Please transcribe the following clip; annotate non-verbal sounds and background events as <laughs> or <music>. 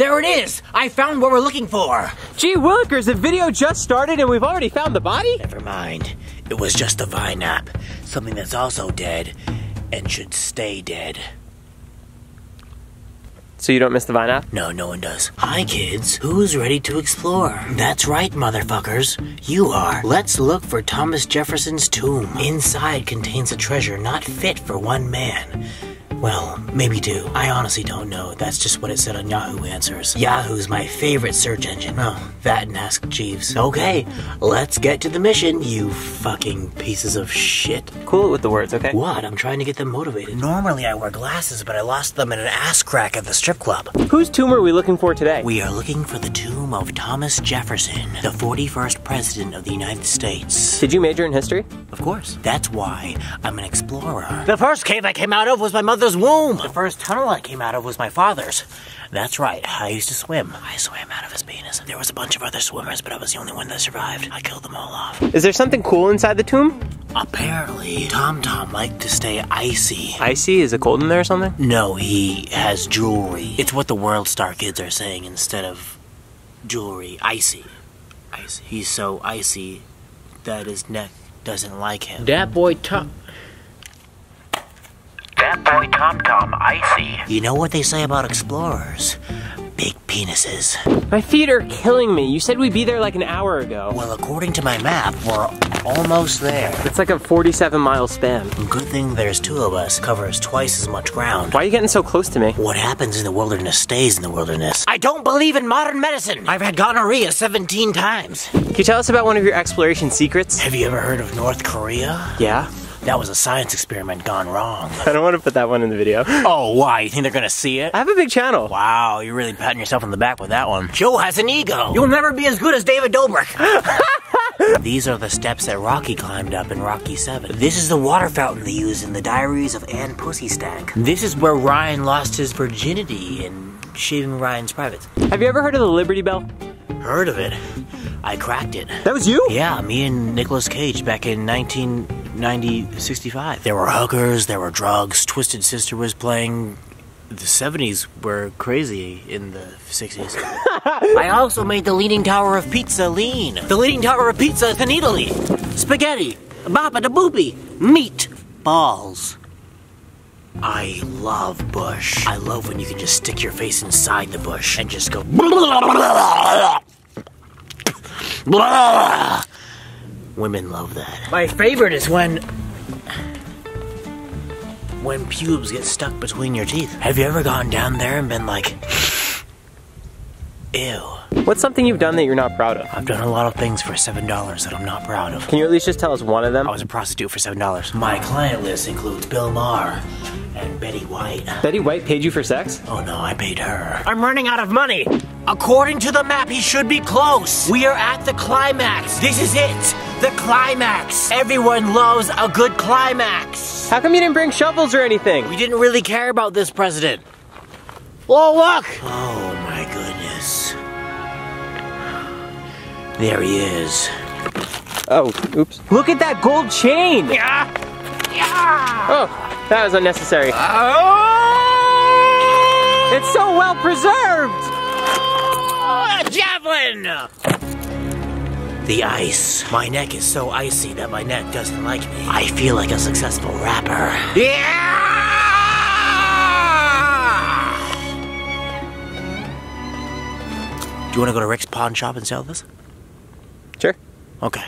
There it is! I found what we're looking for! Gee willikers, the video just started and we've already found the body? Never mind. It was just a vine app. Something that's also dead and should stay dead. So you don't miss the Vine app? No, no one does. Hi, kids. Who's ready to explore? That's right, motherfuckers. You are. Let's look for Thomas Jefferson's tomb. Inside contains a treasure not fit for one man. Well, maybe do. I honestly don't know. That's just what it said on Yahoo Answers. Yahoo's my favorite search engine. Oh, that and Ask Jeeves. Okay, let's get to the mission, you fucking pieces of shit. Cool it with the words, okay? What? I'm trying to get them motivated. Normally I wear glasses, but I lost them in an ass crack at the strip club. Whose tomb are we looking for today? We are looking for the tomb of Thomas Jefferson, the 41st President of the United States. Did you major in history? Of course. That's why I'm an explorer. The first cave I came out of was my mother's womb. The first tunnel I came out of was my father's. That's right. I used to swim. I swam out of his penis. There was a bunch of other swimmers, but I was the only one that survived. I killed them all off. Is there something cool inside the tomb? Apparently, Tom Tom liked to stay icy. Icy? Is it cold in there or something? No, he has jewelry. It's what the World Star kids are saying instead of jewelry. Icy. Icy. He's so icy that his neck doesn't like him. That boy Tom. That boy Tom Tom, icy. You know what they say about explorers? Big penises. My feet are killing me. You said we'd be there like an hour ago. Well, according to my map, we're almost there. It's like a 47 mile span. Good thing there's two of us. Covers twice as much ground. Why are you getting so close to me? What happens in the wilderness stays in the wilderness. I don't believe in modern medicine. I've had gonorrhea 17 times. Can you tell us about one of your exploration secrets? Have you ever heard of North Korea? Yeah. That was a science experiment gone wrong. I don't want to put that one in the video. <laughs> Oh, why? You think they're gonna see it? I have a big channel. Wow, you're really patting yourself on the back with that one. Joe has an ego. You'll never be as good as David Dobrik. <laughs> These are the steps that Rocky climbed up in Rocky 7. This is the water fountain they use in the Diaries of Ann Pussystack. This is where Ryan lost his virginity in Shaving Ryan's Privates. Have you ever heard of the Liberty Bell? Heard of it? I cracked it. That was you? Yeah, me and Nicolas Cage back in 1990, 65. There were hookers, there were drugs. Twisted Sister was playing. The 70s were crazy in the 60s. <laughs> I also made the Leaning Tower of Pizza lean. The Leaning Tower of Pizza is in Italy. Spaghetti, bapa da boopy, meat, balls. I love bush. I love when you can just stick your face inside the bush and just go. <laughs> <laughs> Women love that. My favorite is when. When pubes get stuck between your teeth. Have you ever gone down there and been like. Ew. What's something you've done that you're not proud of? I've done a lot of things for $7 that I'm not proud of. Can you at least just tell us one of them? I was a prostitute for $7. My client list includes Bill Maher and Betty White. Betty White paid you for sex? Oh no, I paid her. I'm running out of money. According to the map, he should be close. We are at the climax. This is it. The climax. Everyone loves a good climax. How come you didn't bring shovels or anything? We didn't really care about this president. Oh, look! Oh my goodness. There he is. Oh, oops. Look at that gold chain! Yeah! Yeah! Oh, that was unnecessary. Uh, oh! It's so well preserved! Javelin! The ice. My neck is so icy that my neck doesn't like me. I feel like a successful rapper. Yeah! Do you want to go to Rick's pawn shop and sell this? Sure. Okay.